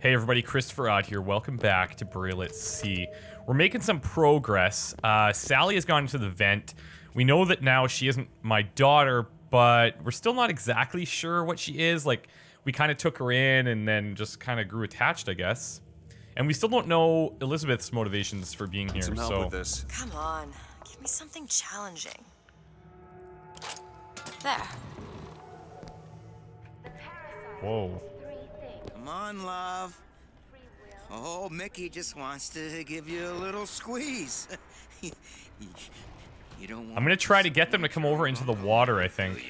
Hey everybody, Christopher Odd here. Welcome back to Burial at Sea. We're making some progress. Uh, Sally has gone into the vent. We know that now she isn't my daughter, but we're still not exactly sure what she is. Like, we kind of took her in and then just kind of grew attached, I guess. And we still don't know Elizabeth's motivations for being here, Some help so... with this. Come on, give me something challenging. There. Whoa. Come on, love. Oh, Mickey just wants to give you a little squeeze. you, you don't want I'm gonna try to get them to come over into the water, I think.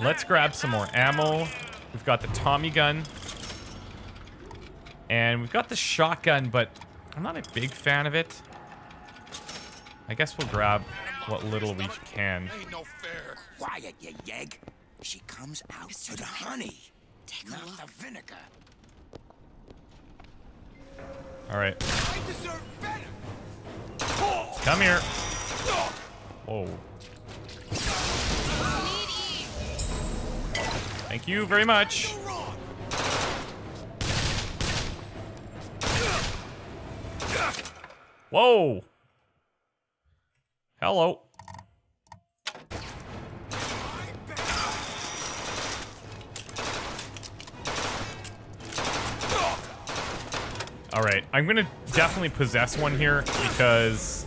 Let's grab some more ammo. We've got the Tommy gun. And we've got the shotgun, but I'm not a big fan of it. I guess we'll grab what little we can. Ain't no fair. Quiet, you yegg. She comes out to the honey, Take a not look. the vinegar. Alright. I deserve better. Come here. Whoa. Thank you very much. Whoa. Hello. All right, I'm gonna definitely possess one here because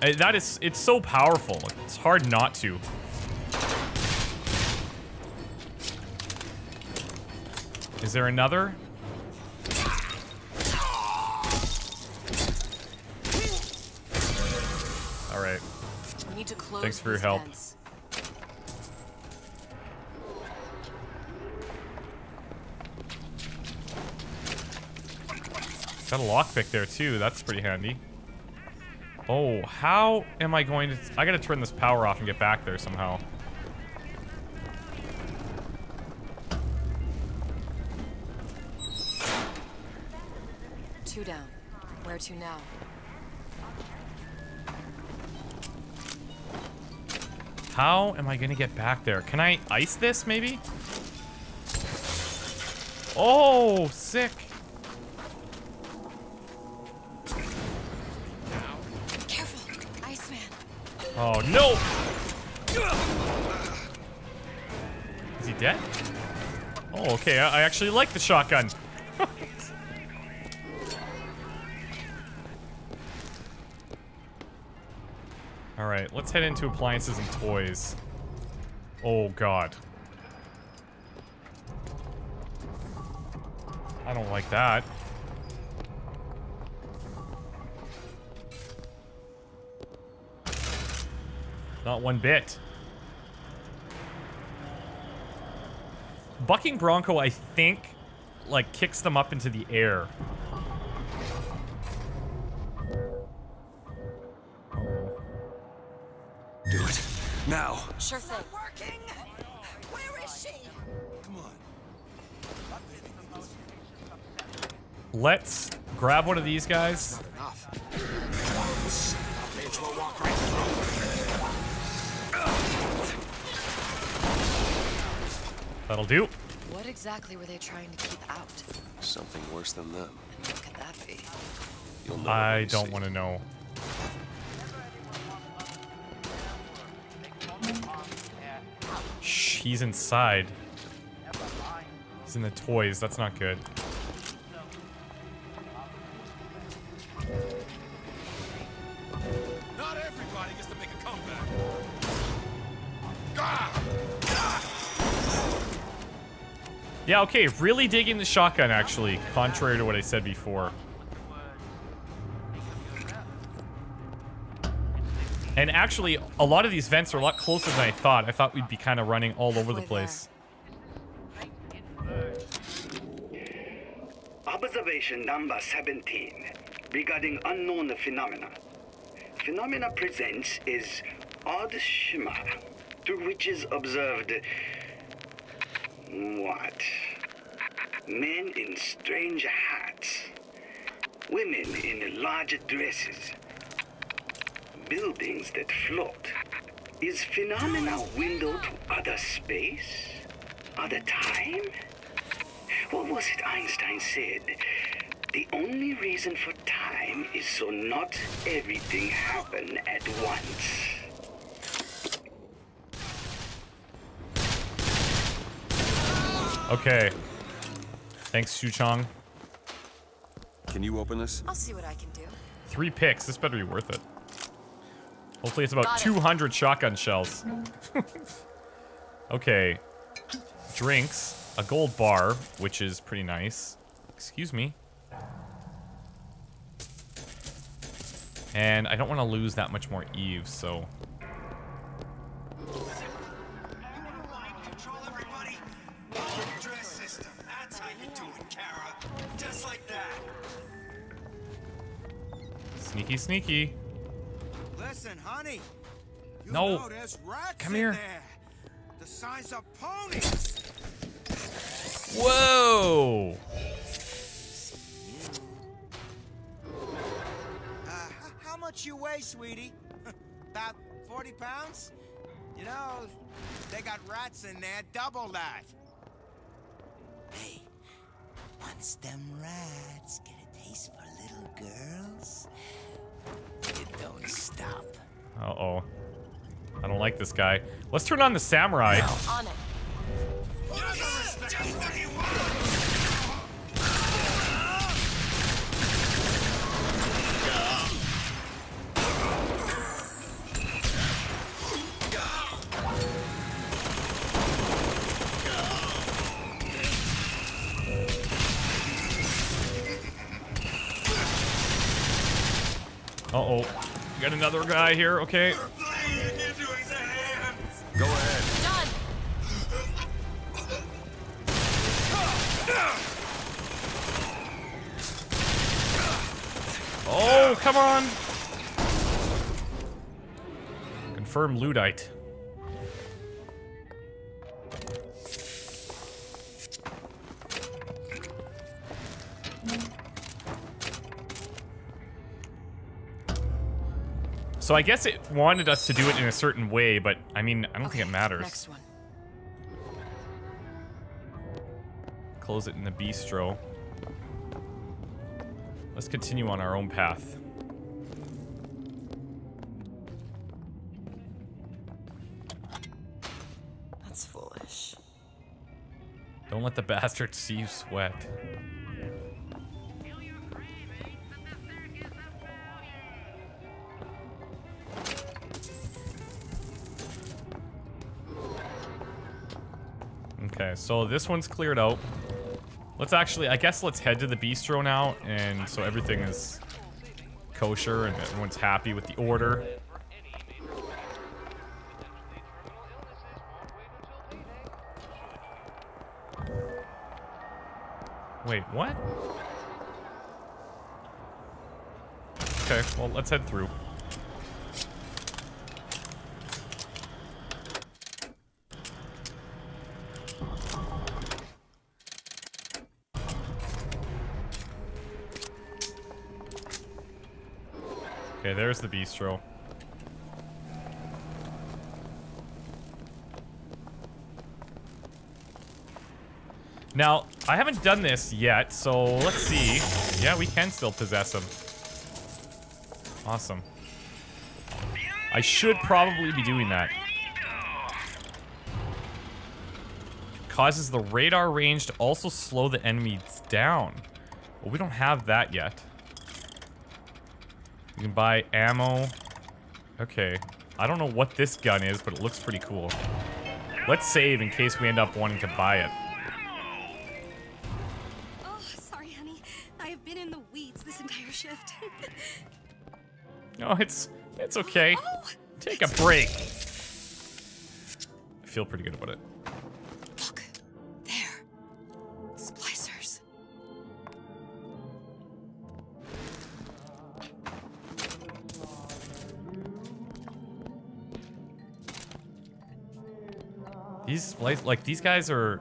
that is it's so powerful. It's hard not to. Is there another? All right. We need to close Thanks for your help. vents. Got a lockpick there too. That's pretty handy. Oh, how am I going to... I gotta turn this power off and get back there somehow. Two down. Where to now? How am I gonna get back there? Can I ice this, maybe? Oh, sick. Oh, no! Is he dead? Oh, okay. I, I actually like the shotgun. All right, let's head into appliances and toys. Oh, God. I don't like that. Not one bit. Bucking Bronco, I think, like, kicks them up into the air. Do it. Now. Sure thing. Working. Where is she? Come on. Let's grab one of these guys. Enough. That'll do. What exactly were they trying to keep out? Something worse than them. And what could that be? You'll know. I don't want to know. Shh, he's inside. He's in the toys. That's not good. Yeah, okay. Really digging the shotgun, actually. Contrary to what I said before. And actually, a lot of these vents are a lot closer than I thought. I thought we'd be kind of running all over the place. Observation number 17 regarding unknown phenomena. Phenomena presents is odd shimmer through which is observed what? Men in strange hats, women in large dresses, buildings that float. Is phenomena window to other space? other time? What was it Einstein said? The only reason for time is so not everything happen at once. Okay. Thanks, Suchong. Can you open this? I'll see what I can do. Three picks. This better be worth it. Hopefully it's about Got it. 200 shotgun shells. okay. Drinks. A gold bar, which is pretty nice. Excuse me. And I don't want to lose that much more Eve, so... Sneaky, sneaky. Listen, honey. You No. know there's rats Come here. there. The size of ponies. Whoa! Uh, how much you weigh, sweetie? About 40 pounds? You know, they got rats in there, double that. Hey, once them rats get a taste for little girls, it don't stop. Uh-oh. I don't like this guy. Let's turn on the samurai. On it. Uh-oh. We got another guy here, okay. Go ahead. Done. Oh, come on! Confirm Ludite. So I guess it wanted us to do it in a certain way, but I mean, I don't think it matters. Next one. Close it in the bistro. Let's continue on our own path. That's foolish. Don't let the bastard see you sweat. Okay, so this one's cleared out. Let's actually, I guess let's head to the bistro now, and so everything is kosher and everyone's happy with the order. Wait, what? Okay, well, let's head through. There's the bistro. Now, I haven't done this yet, so let's see. Yeah, we can still possess him. Awesome. I should probably be doing that. Causes the radar range to also slow the enemies down. Well, we don't have that yet. You can buy ammo. Okay. I don't know what this gun is, but it looks pretty cool. Let's save in case we end up wanting to buy it. Oh, sorry, honey. I have been in the weeds this entire shift. No, it's it's okay. oh, Take a break. I feel pretty good about it. These like these guys are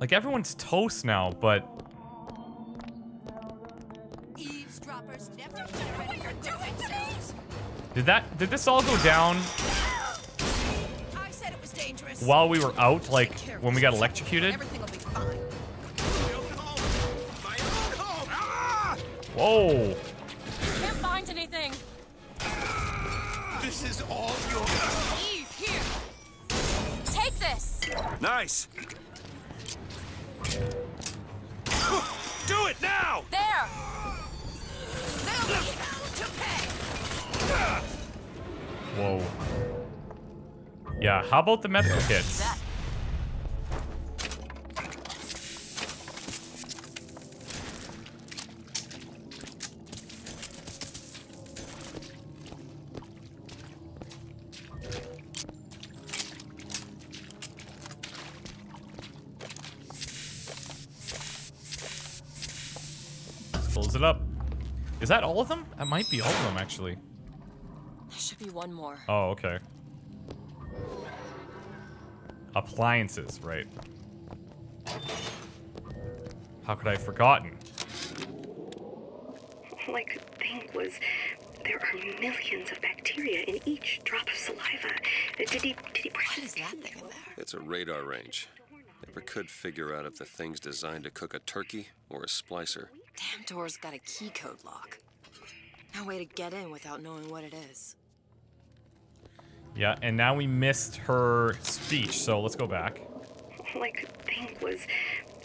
like everyone's toast now, but eavesdroppers never what you're doing, did that did this all go down? I said it was dangerous. dangerous. while we were out, like Take care of when we got electrocuted. Everything will be fine. My own home! Whoa. Can't find anything. This is all your. Eve, here. Take this. Nice. Do it now! There. There'll be hell to pay. Whoa. Yeah, how about the medical kits? Close it up. Is that all of them? That might be all of them, actually. There should be one more. Oh, okay. Appliances, right. How could I have forgotten? All I could think was there are millions of bacteria in each drop of saliva. Uh, did he, did he brush What his is that thing in there? It's a radar range. Never could figure out if the thing's designed to cook a turkey or a splicer. Damn door's got a key code lock. No way to get in without knowing what it is. Yeah, and now we missed her speech, so let's go back. All I could think was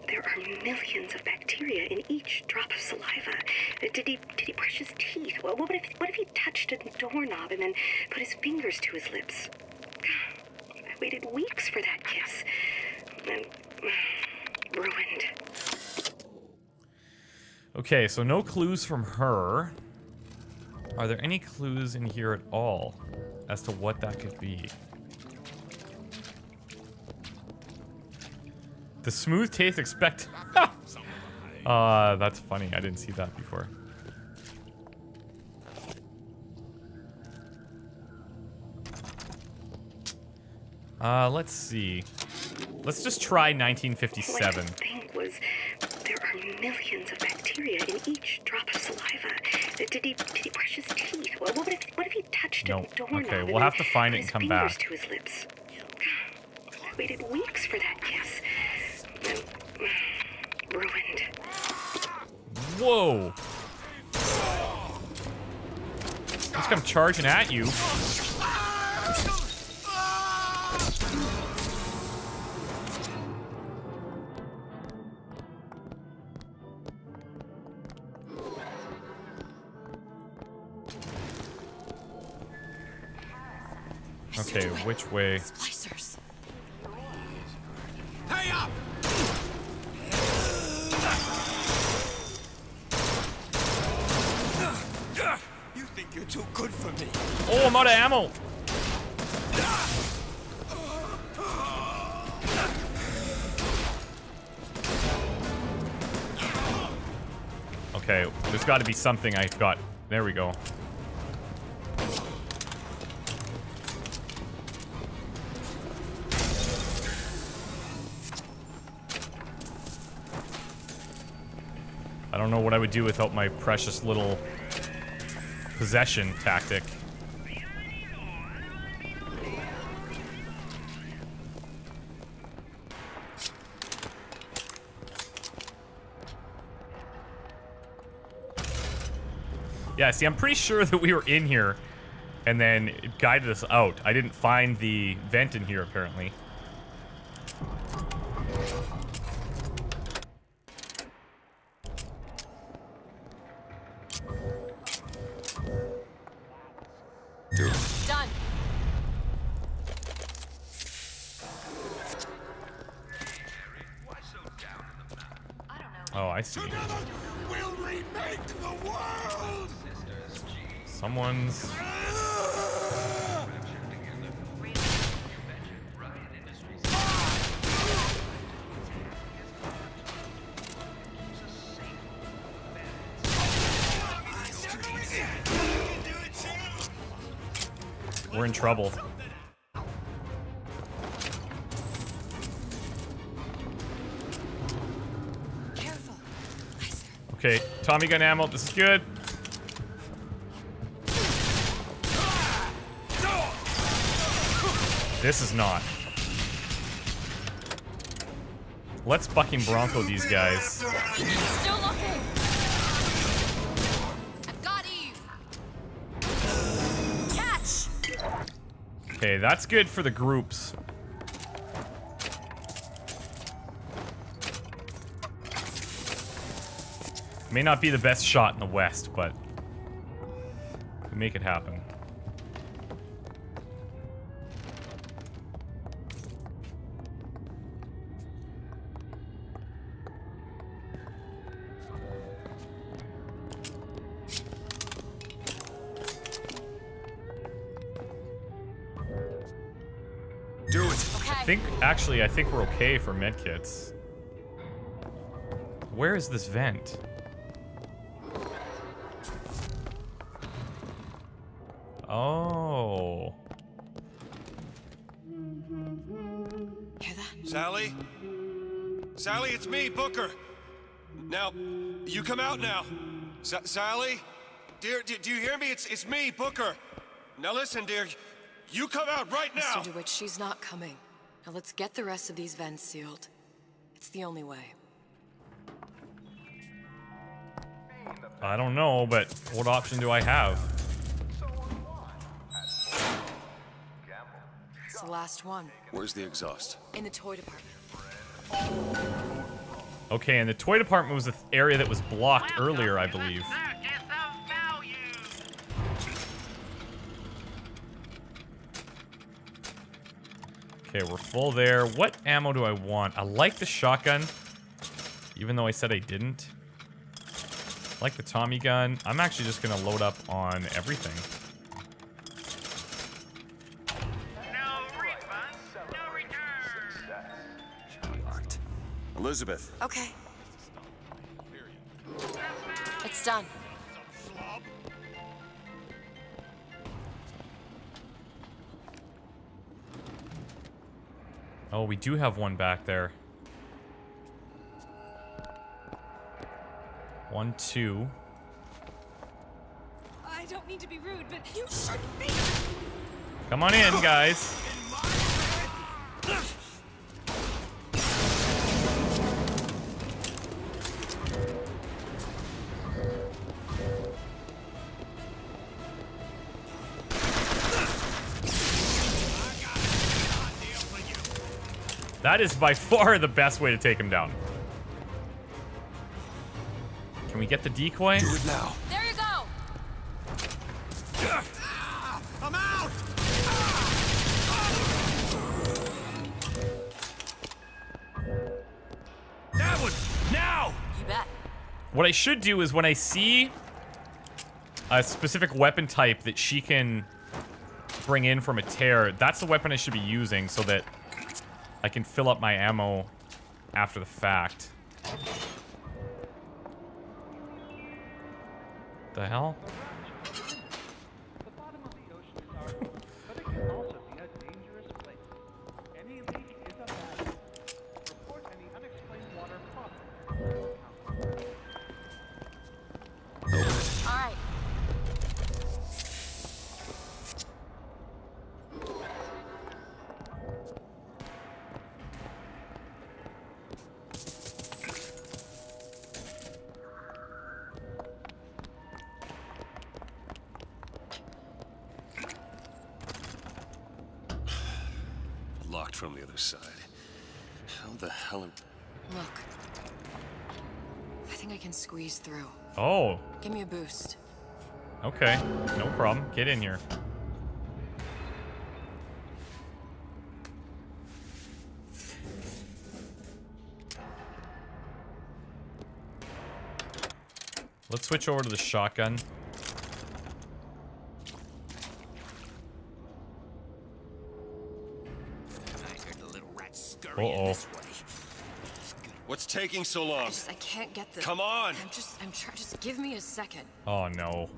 there are millions of bacteria in each drop of saliva. Uh, did he did he brush his teeth? Well, what if what if he touched a doorknob and then put his fingers to his lips? I waited weeks for that kiss. And ruined. Okay, so no clues from her. Are there any clues in here at all as to what that could be? The smooth taste expect. uh, that's funny. I didn't see that before. Uh, let's see. Let's just try All I 1957. think was there are millions of bacteria in each drop of saliva. Uh, did he did he brush his teeth? What if what if he touched No. a doorknob? Okay, we'll have to find it and come back. to his lips. I waited weeks for that kiss. Ruined. Whoa! Just come charging at you. Which way? Splicers. Hey up! You think you're too good for me? Oh, I'm out of ammo. Okay, there's got to be something I've got. There we go. Know what I would do without my precious little possession tactic. Yeah, see, I'm pretty sure that we were in here and then it guided us out. I didn't find the vent in here, apparently. in trouble. Okay, Tommy gun ammo, this is good. This is not. Let's fucking Bronco these guys. Okay, that's good for the groups. May not be the best shot in the West, but we make it happen. Think, actually, I think we're okay for medkits. Where is this vent? Oh. Hear that? Sally? Sally, it's me, Booker. Now, you come out now. Sa Sally? Dear, do, do you hear me? It's, it's me, Booker. Now listen, dear. You come out right now. Mr. DeWitt, she's not coming. Now let's get the rest of these vents sealed. It's the only way. I don't know, but what option do I have? It's the last one. Where's the exhaust? In the toy department. Okay, and the toy department was the area that was blocked earlier, I believe. Okay, we're full there. What ammo do I want? I like the shotgun, even though I said I didn't. I like the Tommy gun. I'm actually just gonna load up on everything. Locked. Elizabeth. Okay. It's done. Oh, we do have one back there. One, two. I don't mean to be rude, but you should be. Come on in, guys. That is by far the best way to take him down. Can we get the decoy? Do it now. There you go. I'm out! That one! Now! You bet. What I should do is when I see a specific weapon type that she can bring in from a tear, that's the weapon I should be using so that I can fill up my ammo after the fact. The hell? From the other side. How the hell are... Look. I think I can squeeze through. Oh, Give me a boost. okay. No problem. Get in here. Let's switch over to the shotgun. Scurrying Uh-oh. this way. What's taking so I long? just I can't get the. Come on! I'm just I'm trying. Just give me a second. Oh no.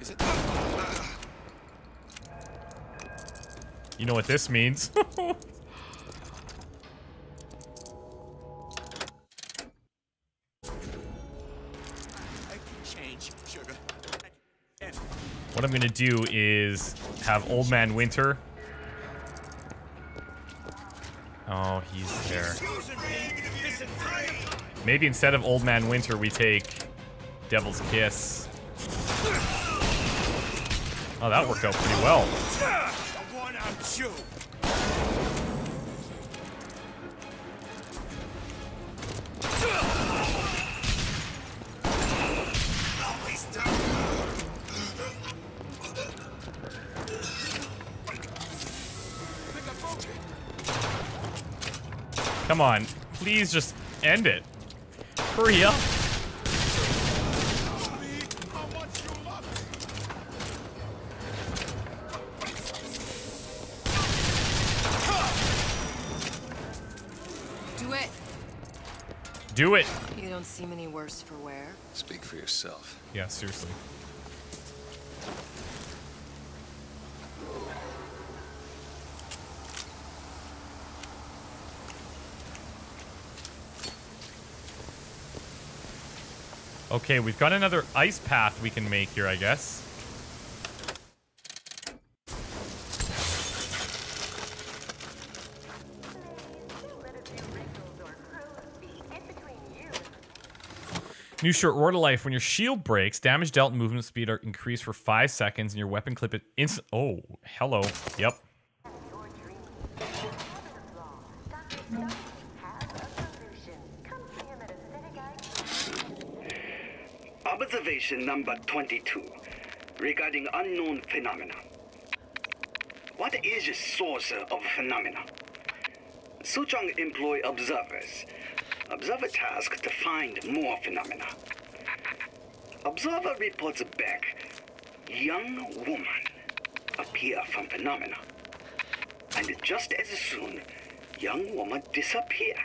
Is it... You know what this means. I can change, sugar. And what I'm gonna do is have Old Man Winter Maybe instead of Old Man Winter, we take Devil's Kiss. Oh, that worked out pretty well. Come on. Please just end it. Hurry up. Do it. Do it. You don't seem any worse for wear. Speak for yourself. Yeah, seriously. Okay, we've got another ice path we can make here, I guess. New short to Life. When your shield breaks, damage dealt and movement speed are increased for 5 seconds, and your weapon clip it instant. Oh, hello. Yep. Number 22 regarding unknown phenomena. What is the source of phenomena? Suchong employ observers. Observer task to find more phenomena. Observer reports back. Young woman appear from phenomena. And just as soon, young woman disappear.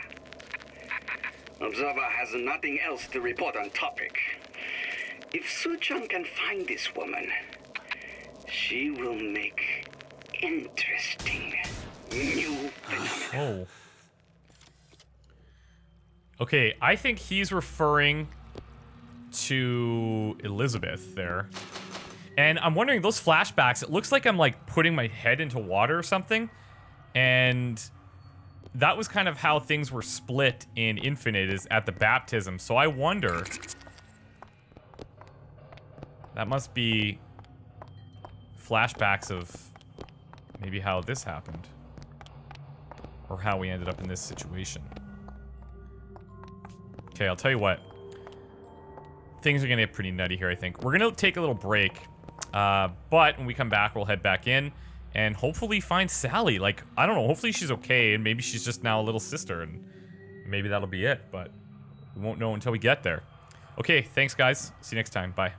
Observer has nothing else to report on topic. If Su Suchong can find this woman, she will make interesting new phenomena. Oh. Okay, I think he's referring to Elizabeth there. And I'm wondering, those flashbacks, it looks like I'm like putting my head into water or something. And that was kind of how things were split in Infinite is at the baptism. So I wonder... That must be flashbacks of maybe how this happened. Or how we ended up in this situation. Okay, I'll tell you what. Things are going to get pretty nutty here, I think. We're going to take a little break. Uh, but when we come back, we'll head back in and hopefully find Sally. Like, I don't know. Hopefully she's okay and maybe she's just now a little sister and maybe that'll be it. But we won't know until we get there. Okay, thanks, guys. See you next time. Bye.